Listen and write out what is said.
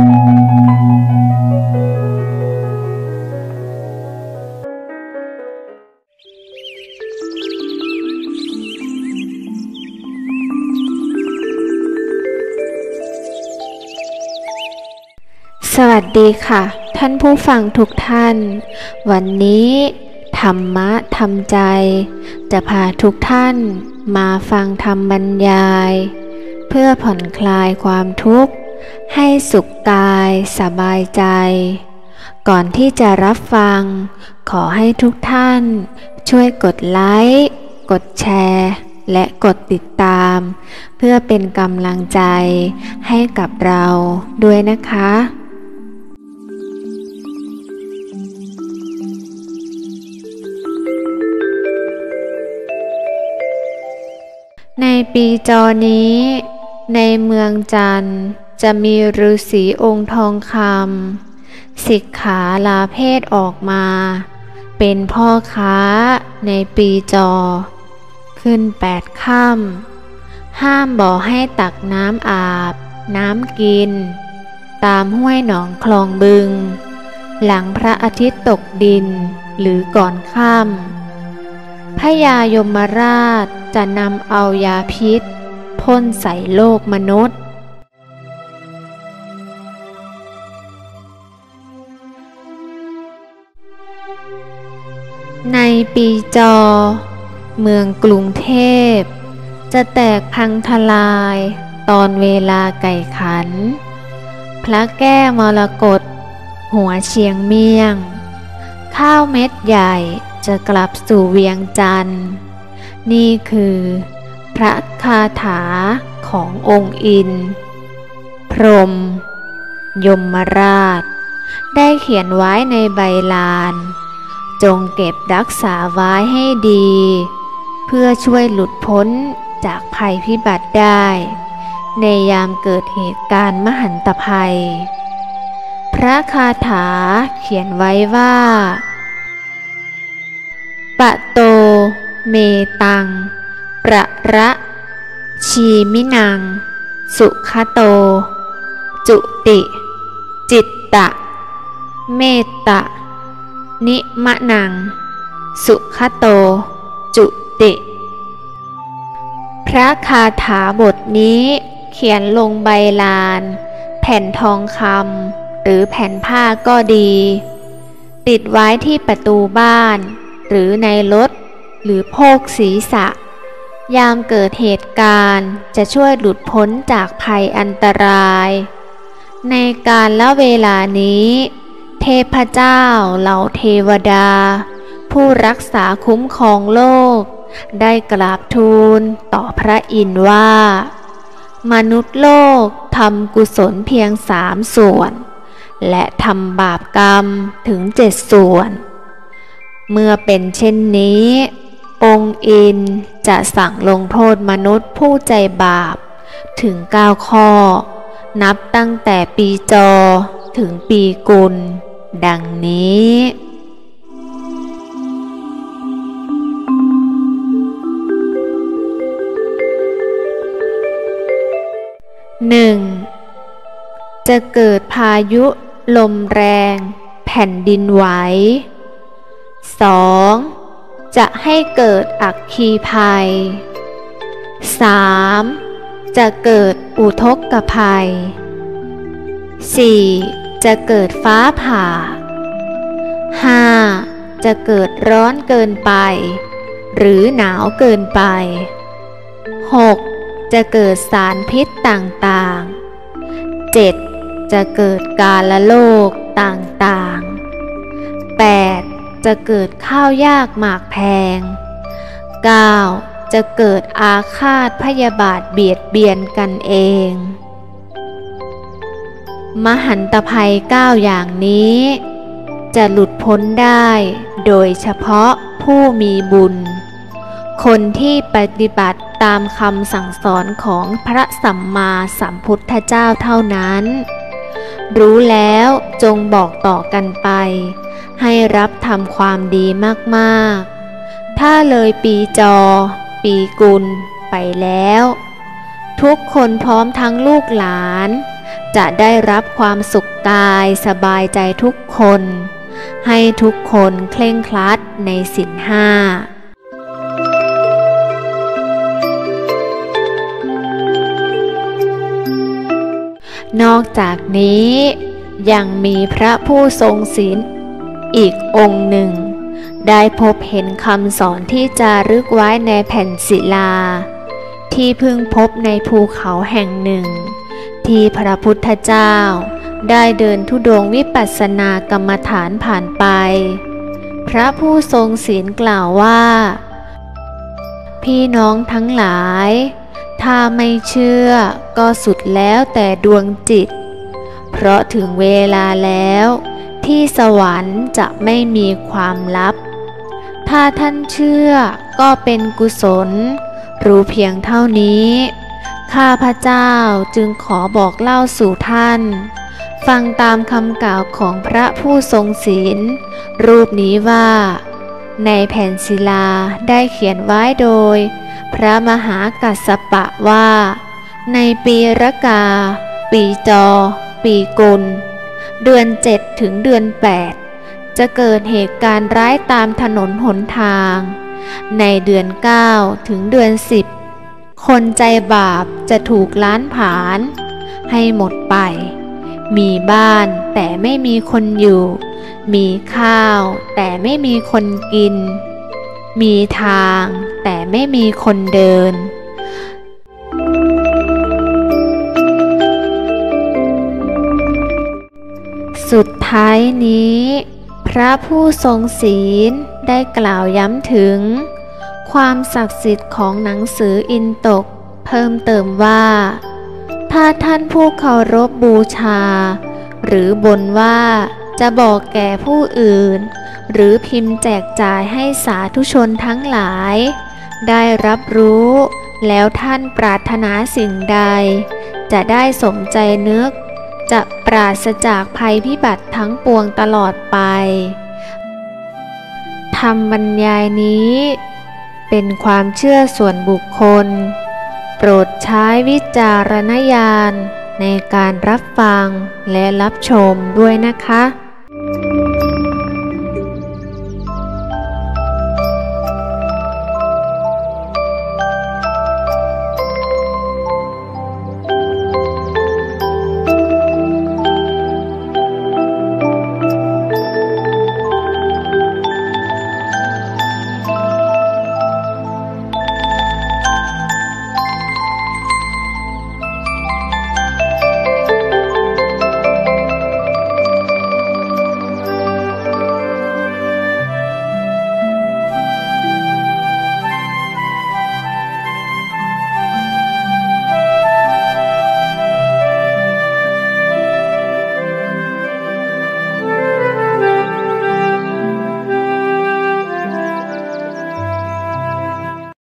สวัสดีค่ะ ท่านผู้ฟังทุกท่าน วันนี้ ธรรมะทำใจ จะพาทุกท่านมาฟังธรรมบรรยาย เพื่อผ่อนคลายความทุกข์ ให้สุขกายสบายใจ ก่อนที่จะรับฟัง ขอให้ทุกท่าน ช่วยกดไลค์ กดแชร์ และกดติดตาม เพื่อเป็นกำลังใจให้กับเราด้วยนะคะในปีจอนี้ ในเมืองจันทร์ จะมีฤาษีองค์ทองคำสิกขาลาเพศออกมา เป็นพ่อค้าในปีจอ ขึ้นแปดค่ำห้ามบ่อให้ตักน้ำอาบ น้ำกิน ตามห้วยหนองคลองบึง หลังพระอาทิตย์ตกดินหรือก่อนค่ำพระยายมราชจะนำเอายาพิษพ่นใส่โลกมนุษย์ ในปีจอ เมืองกรุงเทพ จะแตกพังทลายตอนเวลาไก่ขัน พระแก้มรกตหัวเชียงเมียง ข้าวเม็ดใหญ่จะกลับสู่เวียงจันทร์นี่คือพระคาถาขององค์อิน พรหมยมราช ได้เขียนไว้ในใบลาน จงเก็บรักษาไว้ให้ดี เพื่อช่วยหลุดพ้นจากภัยพิบัติได้ ในยามเกิดเหตุการณ์มหันตภัย พระคาถาเขียนไว้ว่า ปะโต เมตัง ประระชีมินัง สุขโต จุติ จิตตะ เมตตะ นิมะนัง สุขโต จุติ พระคาถาบทนี้เขียนลงใบลาน แผ่นทองคำหรือแผ่นผ้าก็ดี ติดไว้ที่ประตูบ้าน หรือในรถ หรือโพกศีรษะ ยามเกิดเหตุการณ์จะช่วยหลุดพ้นจากภัยอันตราย ในการละเวลานี้ เทพเจ้าเหล่าเทวดา ผู้รักษาคุ้มครองโลก ได้กราบทูลต่อพระอินทร์ว่า มนุษย์โลกทำกุศลเพียงสามส่วน และทำบาปกรรมถึงเจ็ดส่วน เมื่อเป็นเช่นนี้ องค์อินจะสั่งลงโทษมนุษย์ผู้ใจบาปถึงเก้าข้อ นับตั้งแต่ปีจอถึงปีกุล ดังนี้หนึ่งจะเกิดพายุลมแรง แผ่นดินไหวสองจะให้เกิดอักคีภัย 3. จะเกิดอุทกภัย 4. จะเกิดฟ้าผ่า 5. จะเกิดร้อนเกินไป หรือหนาวเกินไป 6. จะเกิดสารพิษต่างๆ 7. จะเกิดกาลโลกต่างๆ 8. จะเกิดข้าวยากหมากแพง 9. จะเกิดอาฆาตพยาบาทเบียดเบียนกันเอง มหันตภัยเก้าอย่างนี้ จะหลุดพ้นได้โดยเฉพาะผู้มีบุญ คนที่ปฏิบัติตามคำสั่งสอนของพระสัมมาสัมพุทธเจ้าเท่านั้น รู้แล้วจงบอกต่อกันไป ให้รับทำความดีมากๆ ถ้าเลยปีจอ ปีกุลไปแล้ว ทุกคนพร้อมทั้งลูกหลาน จะได้รับความสุขกายสบายใจทุกคน ให้ทุกคนเคร่งครัดในสินห้านอกจากนี้ยังมีพระผู้ทรงศีลอีกองค์หนึ่ง ได้พบเห็นคำสอนที่จารึกไว้ในแผ่นศิลา ที่พึงพบในภูเขาแห่งหนึ่ง ที่พระพุทธเจ้า ได้เดินทุดงวิปัสสนากรรมฐานผ่านไป พระผู้ทรงศีลกล่าวว่า พี่น้องทั้งหลาย ถ้าไม่เชื่อก็สุดแล้วแต่ดวงจิต เพราะถึงเวลาแล้ว ที่สวรรค์จะไม่มีความลับ ถ้าท่านเชื่อก็เป็นกุศล รู้เพียงเท่านี้ ข้าพระเจ้าจึงขอบอกเล่าสู่ท่าน ฟังตามคำกล่าวของพระผู้ทรงศีล รูปนี้ว่า ในแผ่นศิลาได้เขียนไว้โดย พระมหากัสสปะว่า ในปีรกา ปีจอ ปีกุล เดือนเจ็ดถึงเดือนแปดจะเกิดเหตุการณ์ร้ายตามถนนหนทาง ในเดือนเก้าถึงเดือนสิบ คนใจบาปจะถูกล้านผาน ให้หมดไป มีบ้านแต่ไม่มีคนอยู่ มีข้าวแต่ไม่มีคนกิน มีทางแต่ไม่มีคนเดินสุดท้ายนี้ พระผู้ทรงศีลได้กล่าวย้ำถึง ความศักดิ์สิทธิ์ของหนังสืออินตก เพิ่มเติมว่า ถ้าท่านผู้เคารพบบูชา หรือบนว่าจะบอกแก่ผู้อื่น หรือพิมพ์แจกจ่ายให้สาธุชนทั้งหลาย ได้รับรู้ แล้วท่านปรารถนาสิ่งใด จะได้สมใจนึก จะปราศจากภัยพิบัติทั้งปวงตลอดไป ธรรมบรรยายนี้ เป็นความเชื่อส่วนบุคคล โปรดใช้วิจารณญาณในการรับฟังและรับชมด้วยนะคะ